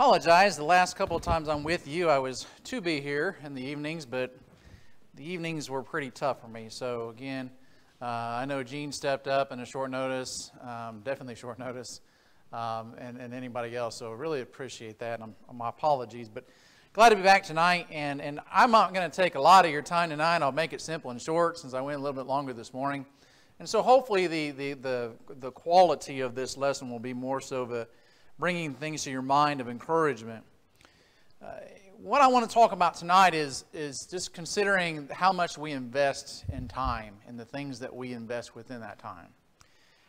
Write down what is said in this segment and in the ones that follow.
apologize. The last couple of times I'm with you, I was to be here in the evenings, but the evenings were pretty tough for me. So, again, uh, I know Gene stepped up in a short notice, um, definitely short notice, um, and, and, anybody else. So, really appreciate that. And I'm, my apologies. But glad to be back tonight. And, and I'm not going to take a lot of your time tonight. I'll make it simple and short since I went a little bit longer this morning. And so, hopefully, the, the, the, the quality of this lesson will be more so of a bringing things to your mind of encouragement. Uh, what I want to talk about tonight is, is just considering how much we invest in time and the things that we invest within that time.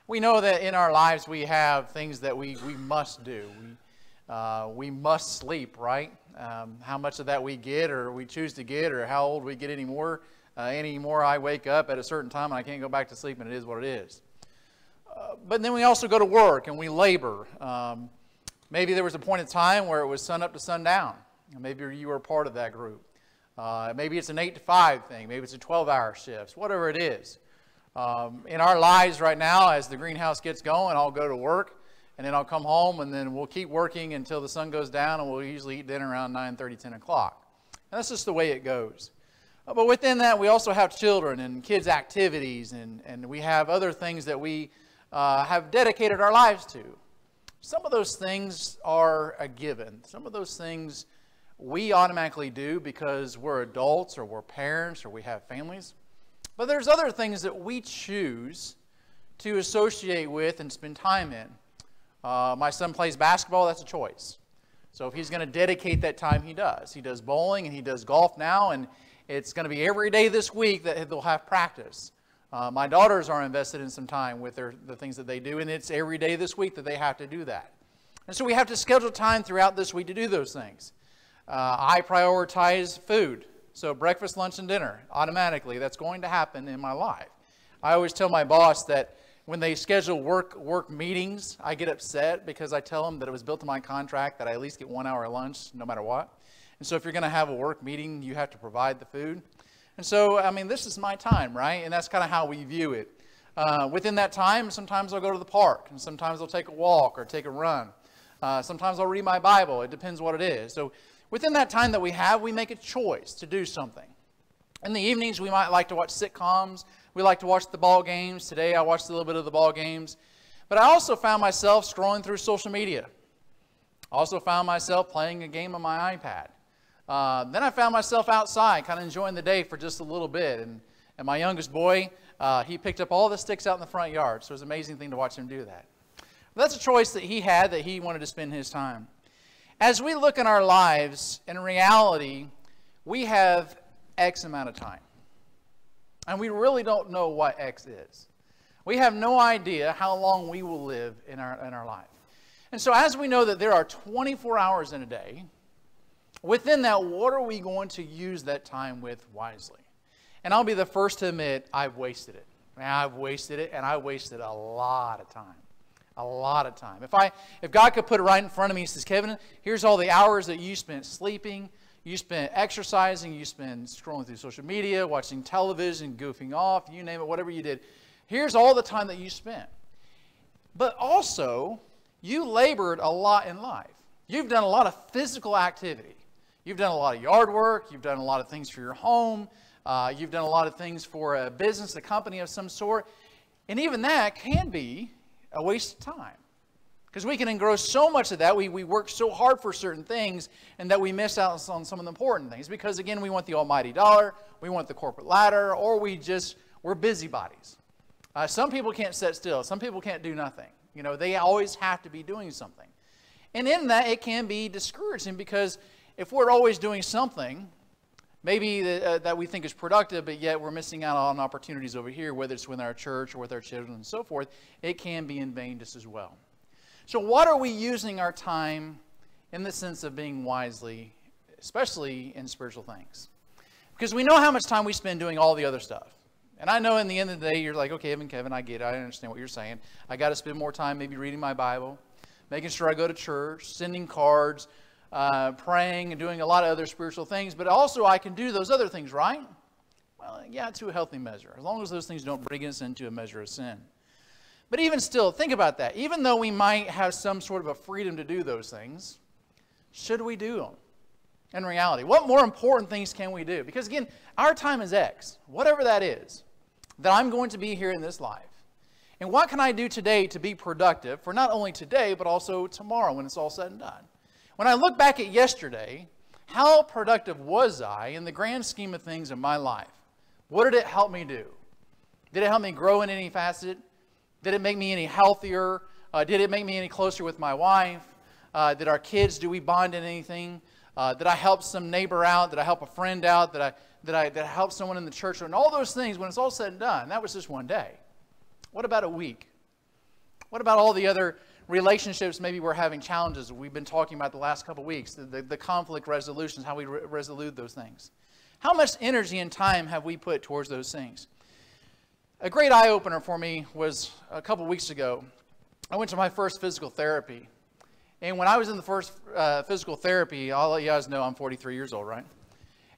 We know that in our lives we have things that we, we must do. We, uh, we must sleep, right? Um, how much of that we get or we choose to get or how old we get anymore. Uh, anymore, I wake up at a certain time and I can't go back to sleep and it is what it is. Uh, but then we also go to work and we labor. Um, Maybe there was a point in time where it was sun up to sundown. Maybe you were part of that group. Uh, maybe it's an 8 to 5 thing. Maybe it's a 12 hour shift, whatever it is. Um, in our lives right now, as the greenhouse gets going, I'll go to work and then I'll come home and then we'll keep working until the sun goes down and we'll usually eat dinner around 9 30, 10 o'clock. And that's just the way it goes. Uh, but within that, we also have children and kids' activities and, and we have other things that we uh, have dedicated our lives to. Some of those things are a given. Some of those things we automatically do because we're adults or we're parents or we have families. But there's other things that we choose to associate with and spend time in. Uh, my son plays basketball, that's a choice. So if he's going to dedicate that time, he does. He does bowling and he does golf now, and it's going to be every day this week that they'll have practice. Uh, my daughters are invested in some time with their, the things that they do, and it's every day this week that they have to do that. And so we have to schedule time throughout this week to do those things. Uh, I prioritize food, so breakfast, lunch, and dinner automatically. That's going to happen in my life. I always tell my boss that when they schedule work work meetings, I get upset because I tell them that it was built in my contract that I at least get one hour lunch no matter what. And so if you're going to have a work meeting, you have to provide the food. And so, I mean, this is my time, right? And that's kind of how we view it. Uh, within that time, sometimes I'll go to the park, and sometimes I'll take a walk or take a run. Uh, sometimes I'll read my Bible. It depends what it is. So, within that time that we have, we make a choice to do something. In the evenings, we might like to watch sitcoms. We like to watch the ball games. Today, I watched a little bit of the ball games. But I also found myself scrolling through social media. Also found myself playing a game on my iPad. Uh, then I found myself outside, kind of enjoying the day for just a little bit. And, and my youngest boy, uh, he picked up all the sticks out in the front yard. So it was an amazing thing to watch him do that. But that's a choice that he had that he wanted to spend his time. As we look in our lives, in reality, we have X amount of time. And we really don't know what X is. We have no idea how long we will live in our, in our life. And so, as we know that there are 24 hours in a day, Within that, what are we going to use that time with wisely? And I'll be the first to admit I've wasted it. I've wasted it, and I wasted a lot of time. A lot of time. If I, if God could put it right in front of me, He says, Kevin, here's all the hours that you spent sleeping, you spent exercising, you spent scrolling through social media, watching television, goofing off, you name it, whatever you did. Here's all the time that you spent. But also, you labored a lot in life. You've done a lot of physical activity. You've done a lot of yard work, you've done a lot of things for your home, uh, you've done a lot of things for a business, a company of some sort. And even that can be a waste of time. Because we can engross so much of that, we, we work so hard for certain things, and that we miss out on some of the important things. Because again, we want the almighty dollar, we want the corporate ladder, or we just, we're busybodies. Uh, some people can't sit still, some people can't do nothing. You know, they always have to be doing something. And in that, it can be discouraging because if we're always doing something, maybe that, uh, that we think is productive, but yet we're missing out on opportunities over here, whether it's with our church or with our children and so forth, it can be in vain just as well. So, what are we using our time in the sense of being wisely, especially in spiritual things? Because we know how much time we spend doing all the other stuff. And I know in the end of the day, you're like, okay, Evan, Kevin, I get it. I understand what you're saying. I got to spend more time maybe reading my Bible, making sure I go to church, sending cards, uh, praying and doing a lot of other spiritual things, but also I can do those other things, right? Well, yeah, to a healthy measure, as long as those things don't bring us into a measure of sin. But even still, think about that. Even though we might have some sort of a freedom to do those things, should we do them? In reality, what more important things can we do? Because again, our time is X, whatever that is, that I'm going to be here in this life. And what can I do today to be productive for not only today, but also tomorrow when it's all said and done? When I look back at yesterday, how productive was I in the grand scheme of things in my life? What did it help me do? Did it help me grow in any facet? Did it make me any healthier? Uh, did it make me any closer with my wife? Uh, did our kids, do we bond in anything? Uh, did I help some neighbor out? Did I help a friend out? Did I, did I, did I help someone in the church? And all those things, when it's all said and done, that was just one day. What about a week? What about all the other relationships maybe we're having challenges we've been talking about the last couple weeks, the, the, the, conflict resolutions, how we re- resolve those things? How much energy and time have we put towards those things? A great eye opener for me was a couple weeks ago. I went to my first physical therapy. And when I was in the first uh, physical therapy, I'll let you guys know I'm 43 years old, right?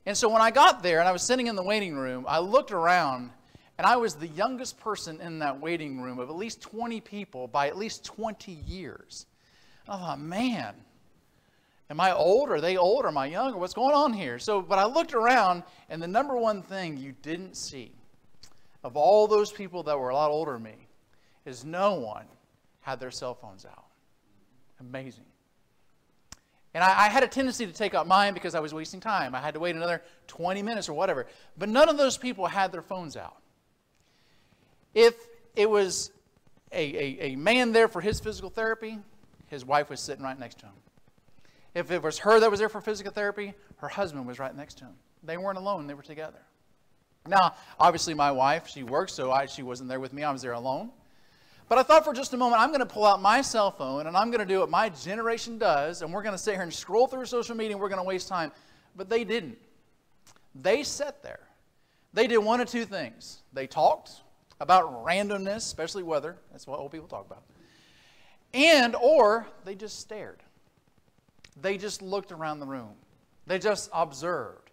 And so when I got there and I was sitting in the waiting room, I looked around and I was the youngest person in that waiting room of at least 20 people by at least 20 years. I thought, man, am I old? Are they old? Am I young? Or what's going on here? So, but I looked around, and the number one thing you didn't see of all those people that were a lot older than me is no one had their cell phones out. Amazing. And I, I, had a tendency to take out mine because I was wasting time. I had to wait another 20 minutes or whatever. But none of those people had their phones out. If it was a, a, a man there for his physical therapy, his wife was sitting right next to him. If it was her that was there for physical therapy, her husband was right next to him. They weren't alone, they were together. Now, obviously, my wife, she works, so I, she wasn't there with me. I was there alone. But I thought for just a moment, I'm going to pull out my cell phone and I'm going to do what my generation does, and we're going to sit here and scroll through social media and we're going to waste time. But they didn't. They sat there. They did one of two things. They talked about randomness, especially weather. That's what old people talk about. And, or they just stared. They just looked around the room. They just observed.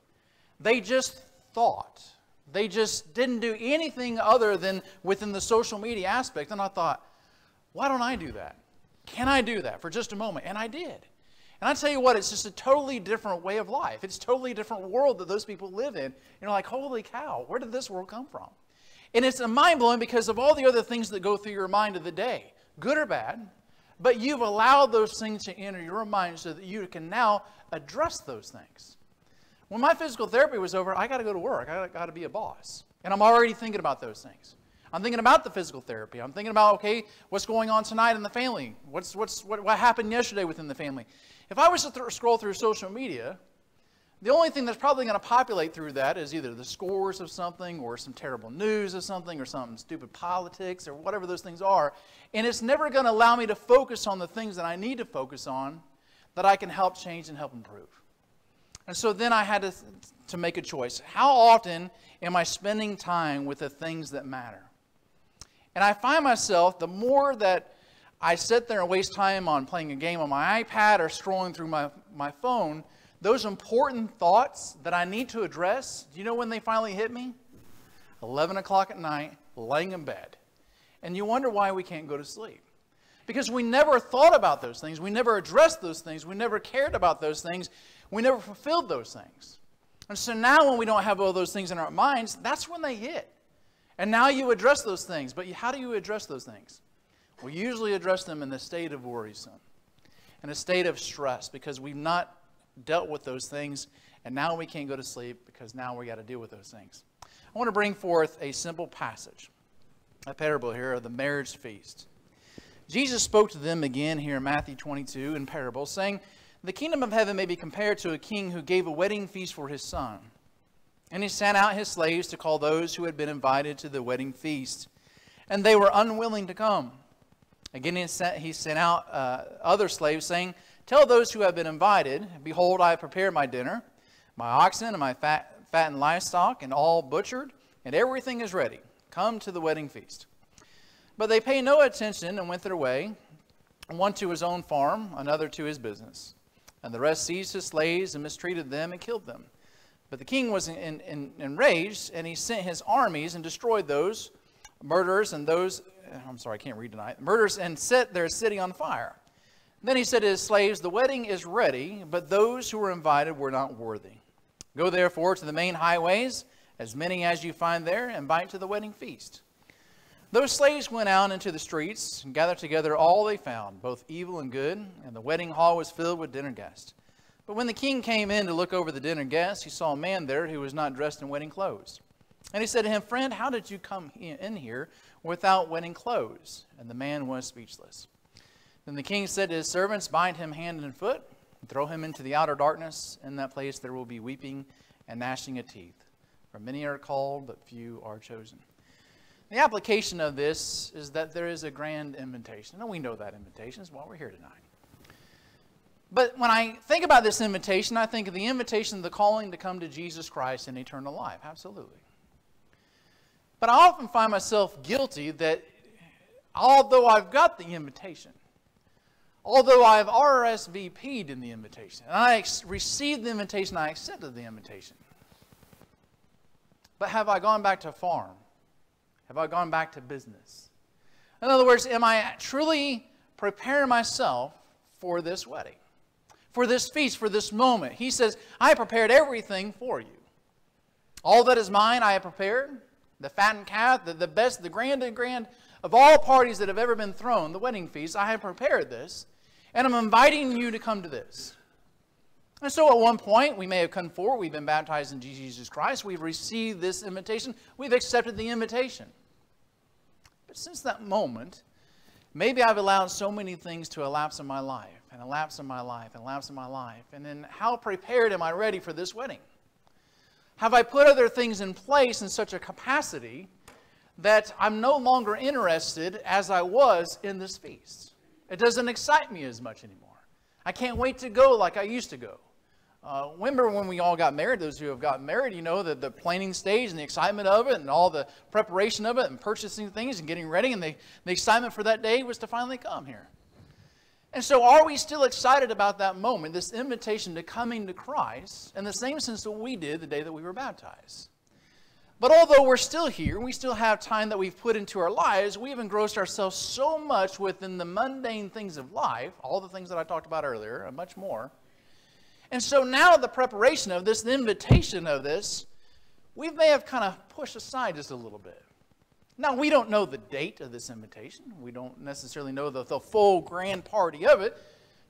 They just thought. They just didn't do anything other than within the social media aspect. And I thought, why don't I do that? Can I do that for just a moment? And I did. And I tell you what, it's just a totally different way of life. It's a totally different world that those people live in. You're like, holy cow, where did this world come from? And it's mind blowing because of all the other things that go through your mind of the day, good or bad. But you've allowed those things to enter your mind so that you can now address those things. When my physical therapy was over, I got to go to work. I got to be a boss. And I'm already thinking about those things. I'm thinking about the physical therapy. I'm thinking about, okay, what's going on tonight in the family? What's, what's, what, what happened yesterday within the family? If I was to th- scroll through social media, the only thing that's probably going to populate through that is either the scores of something or some terrible news of something or some stupid politics or whatever those things are. And it's never going to allow me to focus on the things that I need to focus on that I can help change and help improve. And so then I had to, to make a choice. How often am I spending time with the things that matter? And I find myself, the more that I sit there and waste time on playing a game on my iPad or scrolling through my, my phone, those important thoughts that I need to address, do you know when they finally hit me? 11 o'clock at night, laying in bed. And you wonder why we can't go to sleep. Because we never thought about those things. We never addressed those things. We never cared about those things. We never fulfilled those things. And so now, when we don't have all those things in our minds, that's when they hit. And now you address those things. But how do you address those things? We usually address them in the state of worrisome, in a state of stress, because we've not dealt with those things. And now we can't go to sleep because now we got to deal with those things. I want to bring forth a simple passage, a parable here of the marriage feast. Jesus spoke to them again here in Matthew 22 in parable, saying, the kingdom of heaven may be compared to a king who gave a wedding feast for his son. And he sent out his slaves to call those who had been invited to the wedding feast, and they were unwilling to come. Again, he sent, he sent out uh, other slaves, saying, Tell those who have been invited, Behold, I have prepared my dinner, my oxen and my fat, fattened livestock, and all butchered, and everything is ready. Come to the wedding feast. But they paid no attention and went their way, one to his own farm, another to his business. And the rest seized his slaves and mistreated them and killed them. But the king was in, in, enraged, and he sent his armies and destroyed those murderers and those, I'm sorry, I can't read tonight, murderers and set their city on fire. Then he said to his slaves, The wedding is ready, but those who were invited were not worthy. Go therefore to the main highways, as many as you find there, and invite to the wedding feast. Those slaves went out into the streets and gathered together all they found, both evil and good, and the wedding hall was filled with dinner guests. But when the king came in to look over the dinner guests, he saw a man there who was not dressed in wedding clothes. And he said to him, Friend, how did you come in here without wedding clothes? And the man was speechless. Then the king said to his servants, Bind him hand and foot, and throw him into the outer darkness. In that place there will be weeping and gnashing of teeth. For many are called, but few are chosen. The application of this is that there is a grand invitation. And we know that invitation is why we're here tonight. But when I think about this invitation, I think of the invitation the calling to come to Jesus Christ in eternal life. Absolutely. But I often find myself guilty that although I've got the invitation, although I've RSVP'd in the invitation, and I received the invitation, I accepted the invitation. But have I gone back to farm? Have I gone back to business? In other words, am I truly preparing myself for this wedding, for this feast, for this moment? He says, I prepared everything for you. All that is mine, I have prepared. The fattened calf, the, the best, the grand and grand of all parties that have ever been thrown, the wedding feast, I have prepared this, and I'm inviting you to come to this. And so at one point, we may have come forward, we've been baptized in Jesus Christ, we've received this invitation, we've accepted the invitation. But since that moment, maybe I've allowed so many things to elapse in my life, and elapse in my life, and elapse in my life. And then how prepared am I ready for this wedding? Have I put other things in place in such a capacity that I'm no longer interested as I was in this feast? It doesn't excite me as much anymore. I can't wait to go like I used to go. Uh, remember when we all got married, those who have gotten married, you know, the, the planning stage and the excitement of it and all the preparation of it and purchasing things and getting ready. And the, the excitement for that day was to finally come here. And so, are we still excited about that moment, this invitation to coming to Christ, in the same sense that we did the day that we were baptized? But although we're still here, we still have time that we've put into our lives, we've engrossed ourselves so much within the mundane things of life, all the things that I talked about earlier, and much more and so now the preparation of this, the invitation of this, we may have kind of pushed aside just a little bit. Now, we don't know the date of this invitation. We don't necessarily know the, the full grand party of it.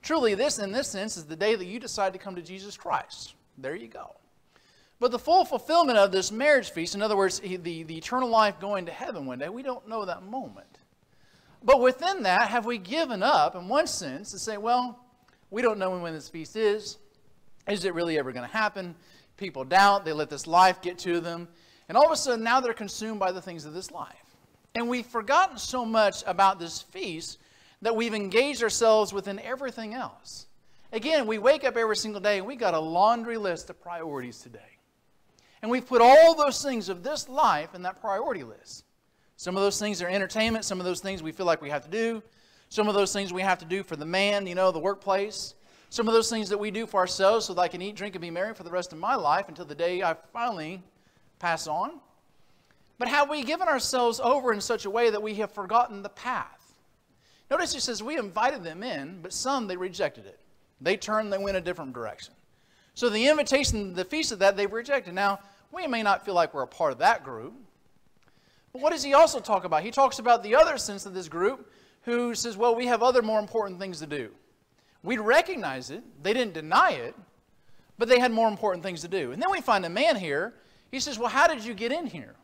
Truly, this, in this sense, is the day that you decide to come to Jesus Christ. There you go. But the full fulfillment of this marriage feast, in other words, the, the eternal life going to heaven one day, we don't know that moment. But within that, have we given up, in one sense, to say, well, we don't know when this feast is. Is it really ever going to happen? People doubt. They let this life get to them. And all of a sudden, now they're consumed by the things of this life. And we've forgotten so much about this feast that we've engaged ourselves within everything else. Again, we wake up every single day and we got a laundry list of priorities today. And we've put all those things of this life in that priority list. Some of those things are entertainment, some of those things we feel like we have to do, some of those things we have to do for the man, you know, the workplace. Some of those things that we do for ourselves so that I can eat, drink, and be merry for the rest of my life until the day I finally pass on. But have we given ourselves over in such a way that we have forgotten the path? Notice he says, We invited them in, but some they rejected it. They turned, they went a different direction. So the invitation, the feast of that, they've rejected. Now, we may not feel like we're a part of that group. But what does he also talk about? He talks about the other sense of this group who says, Well, we have other more important things to do. We recognize it. They didn't deny it, but they had more important things to do. And then we find a man here. He says, Well, how did you get in here?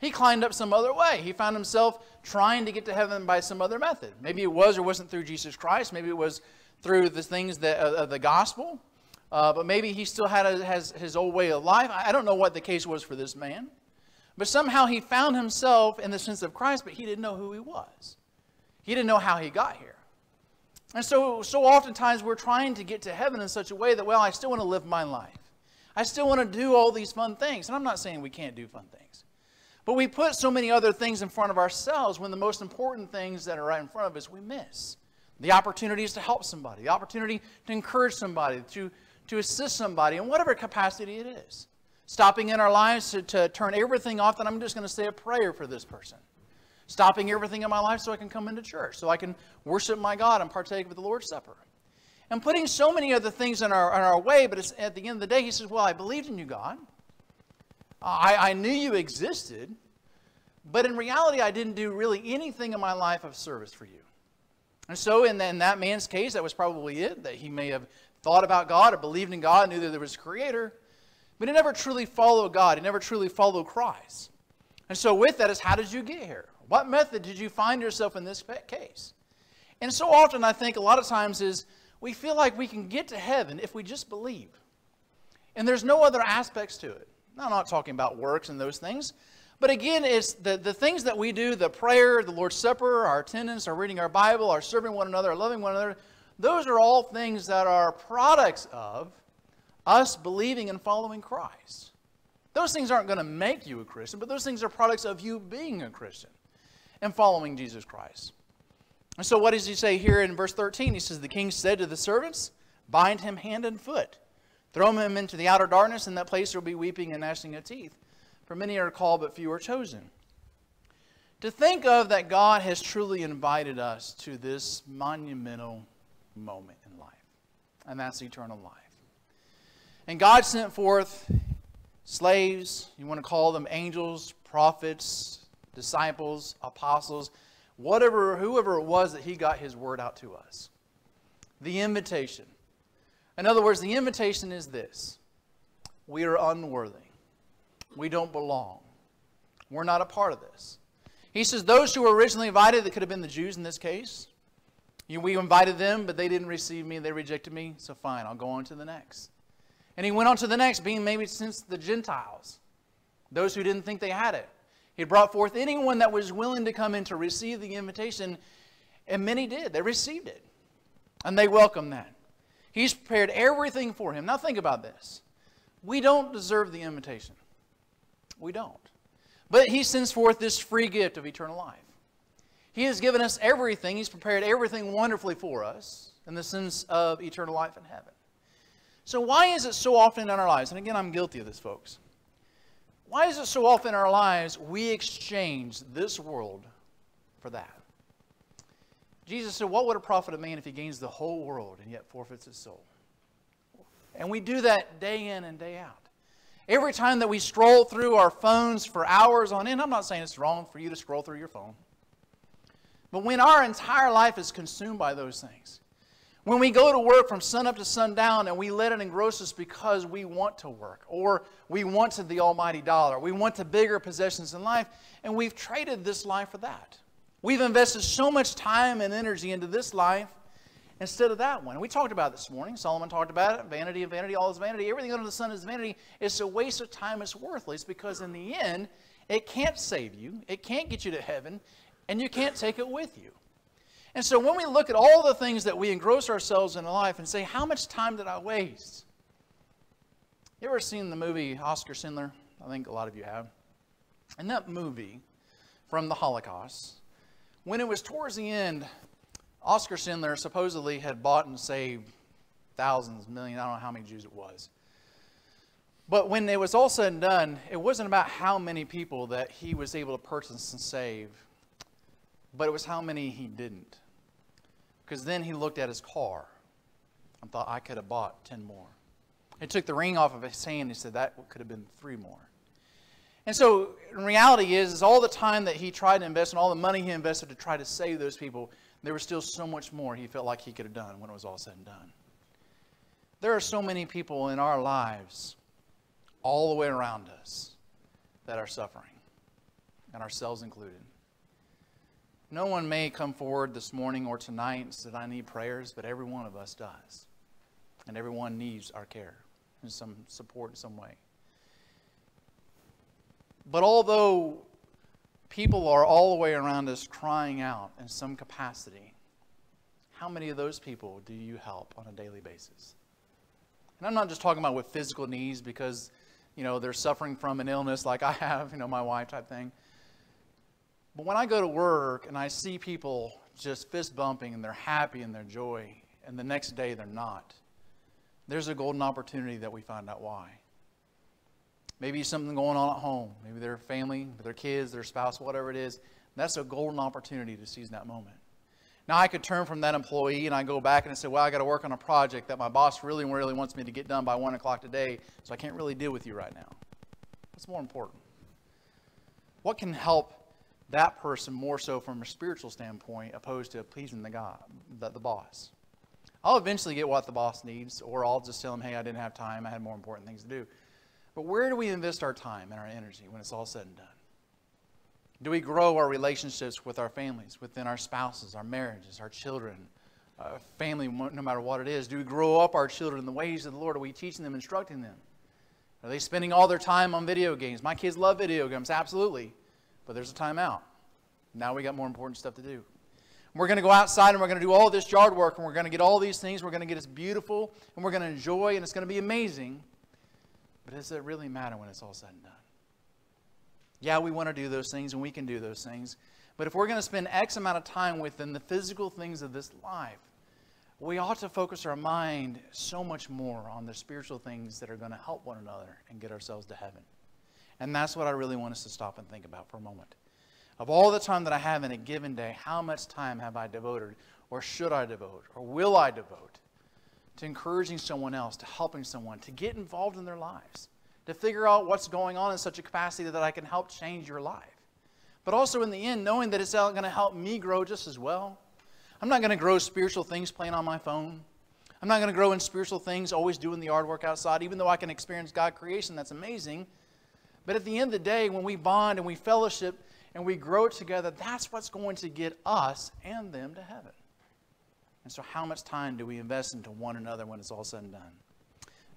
He climbed up some other way. He found himself trying to get to heaven by some other method. Maybe it was or wasn't through Jesus Christ. Maybe it was through the things that, uh, of the gospel. Uh, but maybe he still had a, has his old way of life. I don't know what the case was for this man. But somehow he found himself in the sense of Christ, but he didn't know who he was. He didn't know how he got here. And so, so oftentimes we're trying to get to heaven in such a way that, well, I still want to live my life. I still want to do all these fun things. And I'm not saying we can't do fun things. But we put so many other things in front of ourselves when the most important things that are right in front of us we miss. The opportunities to help somebody, the opportunity to encourage somebody, to, to assist somebody in whatever capacity it is. Stopping in our lives to, to turn everything off, and I'm just going to say a prayer for this person. stopping everything in my life so I can come into church, so I can worship my God and partake of the Lord's Supper. And putting so many other things in our, in our way, but at the end of the day, he says, Well, I believed in you, God. I, I knew you existed, but in reality, I didn't do really anything in my life of service for you. And so, in, in that man's case, that was probably it, that he may have thought about God or believed in God, knew that there was a creator, but he never truly followed God. He never truly followed Christ. And so, with that, is how did you get here? What method did you find yourself in this case? And so often, I think a lot of times is we feel like we can get to heaven if we just believe. And there's no other aspects to it. Now, I'm not talking about works and those things. But again, it's the, the things that we do, the prayer, the Lord's Supper, our attendance, our reading our Bible, our serving one another, our loving one another, those are all things that are products of us believing and following Christ. Those things aren't going to make you a Christian, but those things are products of you being a Christian and following Jesus Christ. And so, what does he say here in verse 13? He says, The king said to the servants, Bind him hand and foot Throw him into the outer darkness, and that place there will be weeping and gnashing of teeth. For many are called, but few are chosen. To think of that God has truly invited us to this monumental moment in life, and that's eternal life. And God sent forth slaves, you want to call them angels, prophets, disciples, apostles, whatever, whoever it was that He got His word out to us. The invitation in other words, the invitation is this we are unworthy, we don't belong, we're not a part of this. He says, Those who were originally invited, that could have been the Jews in this case, we invited them, but they didn't receive me, they rejected me, so fine, I'll go on to the next. And he went on to the next, being maybe since the Gentiles, those who didn't think they had it. He brought forth anyone that was willing to come in to receive the invitation, and many did. They received it. And they welcomed that. He's prepared everything for him. Now, think about this. We don't deserve the invitation. We don't. But he sends forth this free gift of eternal life. He has given us everything. He's prepared everything wonderfully for us in the sense of eternal life in heaven. So, why is it so often in our lives, and again, I'm guilty of this, folks. Why is it so often in our lives we exchange this world for that? Jesus said, What would it profit a man if he gains the whole world and yet forfeits his soul? And we do that day in and day out. Every time that we scroll through our phones for hours on end, I'm not saying it's wrong for you to scroll through your phone. But when our entire life is consumed by those things, when we go to work from sun up to sundown and we let it engross us because we want to work or we want to the almighty dollar, we want the bigger possessions in life, and we've traded this life for that. We've invested so much time and energy into this life instead of that one. We talked about this morning. Solomon talked about it. Vanity of vanity, all is vanity. Everything under the sun is vanity. It's a waste of time. It's worthless because in the end, it can't save you. It can't get you to heaven, and you can't take it with you. And so when we look at all the things that we engross ourselves in life and say, how much time did I waste? You ever seen the movie Oskar Schindler? I think a lot of you have. In that movie from the Holocaust, when it was towards the end, Oskar Schindler supposedly had bought and saved thousands, millions, I don't know how many Jews it was. But when it was all said and done, it wasn't about how many people that he was able to purchase and save, but it was how many he didn't. Because then he looked at his car and thought, I could have bought 10 more. He took the ring off of his hand and he said, that could have been three more. And so, in reality, is, is all the time that he tried to invest and all the money he invested to try to save those people, there was still so much more he felt like he could have done when it was all said and done. There are so many people in our lives, all the way around us, that are suffering, and ourselves included. No one may come forward this morning or tonight and say, I need prayers, but every one of us does. And everyone needs our care and some support in some way. But although people are all the way around us crying out in some capacity, how many of those people do you help on a daily basis? And I'm not just talking about with physical needs because, you know, they're suffering from an illness like I have, you know, my wife type thing. But when I go to work and I see people just fist bumping and they're happy and they're joy, and the next day they're not, there's a golden opportunity that we find out why. Maybe something going on at home. Maybe their family, their kids, their spouse, whatever it is. That's a golden opportunity to seize that moment. Now, I could turn from that employee and I go back and I say, Well, I got to work on a project that my boss really, really wants me to get done by 1 o'clock today, so I can't really deal with you right now. What's more important? What can help that person more so from a spiritual standpoint opposed to pleasing the God, the, the boss? I'll eventually get what the boss needs, or I'll just tell him, hey, I didn't have time, I had more important things to do. But where do we invest our time and our energy when it's all said and done? Do we grow our relationships with our families, within our spouses, our marriages, our children, uh, family, no matter what it is? Do we grow up our children in the ways of the Lord? Are we teaching them, instructing them? Are they spending all their time on video games? My kids love video games, absolutely. But there's a timeout. Now we got more important stuff to do. We're going to go outside and we're going to do all this yard work and we're going to get all these things. We're going to get this beautiful and we're going to enjoy and it's going to be amazing. But does it really matter when it's all said and done? Yeah, we want to do those things and we can do those things. But if we're going to spend X amount of time within the physical things of this life, we ought to focus our mind so much more on the spiritual things that are going to help one another and get ourselves to heaven. And that's what I really want us to stop and think about for a moment. Of all the time that I have in a given day, how much time have I devoted, or should I devote, or will I devote to encouraging someone else, to helping someone, to get involved in their lives, to figure out what's going on in such a capacity that I can help change your life? But also in the end, knowing that it's going to help me grow just as well. I'm not going to grow spiritual things playing on my phone. I'm not going to grow in spiritual things always doing the yard work outside, even though I can experience God creation. That's amazing. But at the end of the day, when we bond and we fellowship, and we grow together, that's what's going to get us and them to heaven. And so, how much time do we invest into one another when it's all said and done?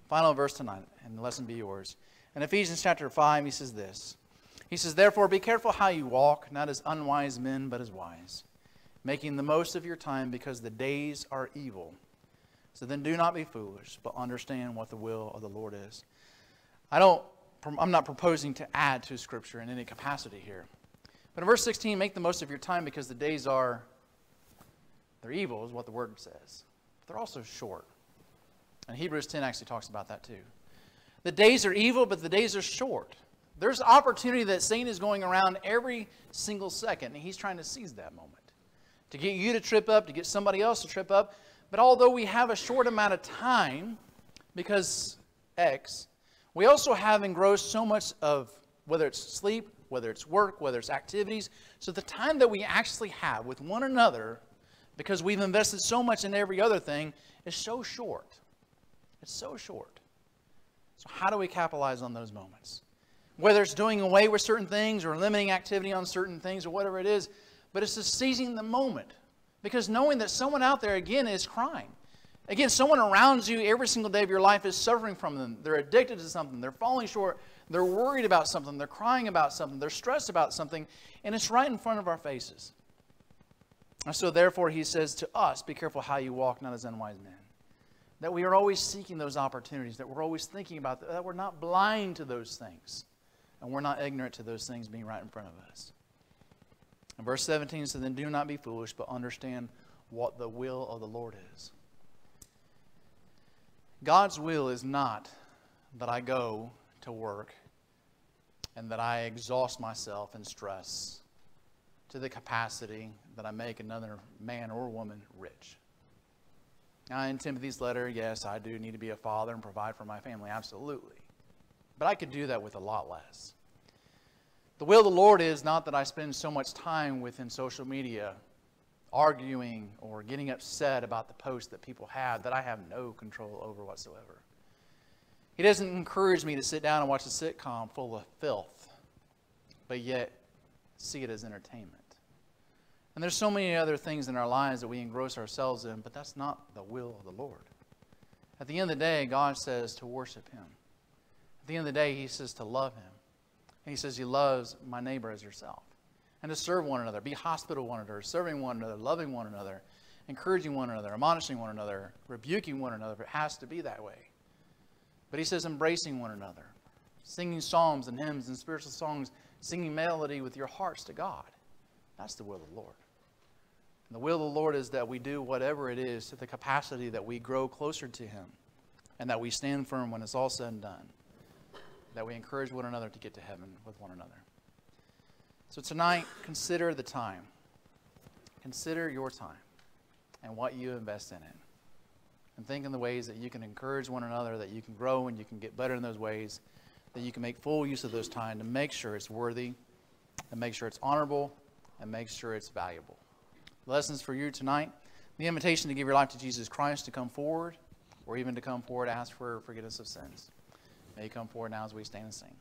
Final verse tonight, and the lesson be yours. In Ephesians chapter 5, he says this He says, Therefore, be careful how you walk, not as unwise men, but as wise, making the most of your time because the days are evil. So then do not be foolish, but understand what the will of the Lord is. I don't, I'm not proposing to add to Scripture in any capacity here. But in verse 16, make the most of your time because the days are, they're evil, is what the word says. They're also short. And Hebrews 10 actually talks about that too. The days are evil, but the days are short. There's opportunity that Satan is going around every single second, and he's trying to seize that moment to get you to trip up, to get somebody else to trip up. But although we have a short amount of time, because X, we also have engrossed so much of whether it's sleep, whether it's work, whether it's activities. So the time that we actually have with one another, because we've invested so much in every other thing, is so short. It's so short. So, how do we capitalize on those moments? Whether it's doing away with certain things or limiting activity on certain things or whatever it is, but it's just seizing the moment. Because knowing that someone out there, again, is crying. Again, someone around you every single day of your life is suffering from them. They're addicted to something. They're falling short. They're worried about something. They're crying about something. They're stressed about something. And it's right in front of our faces. And so, therefore, he says to us, Be careful how you walk, not as unwise men. That we are always seeking those opportunities, that we're always thinking about, that we're not blind to those things, and we're not ignorant to those things being right in front of us. And verse 17 says, Then do not be foolish, but understand what the will of the Lord is. God's will is not that I go to work and that I exhaust myself in stress to the capacity that I make another man or woman rich. Now, in Timothy's letter, yes, I do need to be a father and provide for my family, absolutely. But I could do that with a lot less. The will of the Lord is not that I spend so much time within social media arguing or getting upset about the posts that people have that I have no control over whatsoever. He doesn't encourage me to sit down and watch a sitcom full of filth, but yet see it as entertainment. And there's so many other things in our lives that we engross ourselves in, but that's not the will of the Lord. At the end of the day, God says to worship Him. At the end of the day, He says to love Him. And He says He loves my neighbor as yourself. And to serve one another, be hospitable one another, serving one another, loving one another, encouraging one another, admonishing one another, rebuking one another. It has to be that way. But he says embracing one another, singing psalms and hymns and spiritual songs, singing melody with your hearts to God. That's the will of the Lord. And the will of the Lord is that we do whatever it is to the capacity that we grow closer to Him and that we stand firm when it's all said and done. That we encourage one another to get to heaven with one another. So tonight, consider the time. Consider your time and what you invest in it. And think in the ways that you can encourage one another, that you can grow and you can get better in those ways, that you can make full use of those time to make sure it's worthy, and make sure it's honorable, and make sure it's valuable. Lessons for you tonight the invitation to give your life to Jesus Christ, to come forward, or even to come forward, and ask for forgiveness of sins. May you come forward now as we stand and sing.